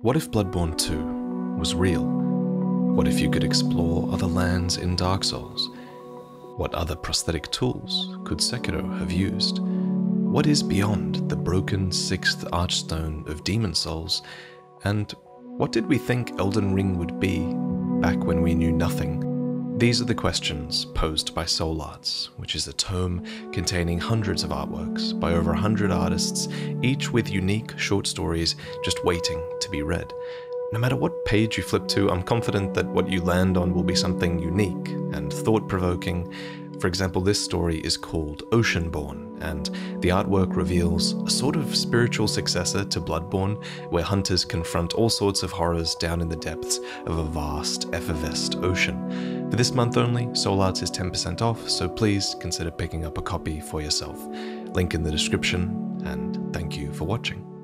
What if Bloodborne 2 was real? What if you could explore other lands in Dark Souls? What other prosthetic tools could Sekiro have used? What is beyond the broken sixth archstone of Demon Souls? And what did we think Elden Ring would be back when we knew nothing these are the questions posed by Soul Arts, which is a tome containing hundreds of artworks by over 100 artists, each with unique short stories just waiting to be read. No matter what page you flip to, I'm confident that what you land on will be something unique and thought provoking. For example, this story is called Oceanborn, and the artwork reveals a sort of spiritual successor to Bloodborne, where hunters confront all sorts of horrors down in the depths of a vast, effervesced ocean. For this month only, Soul Arts is 10% off, so please consider picking up a copy for yourself. Link in the description, and thank you for watching.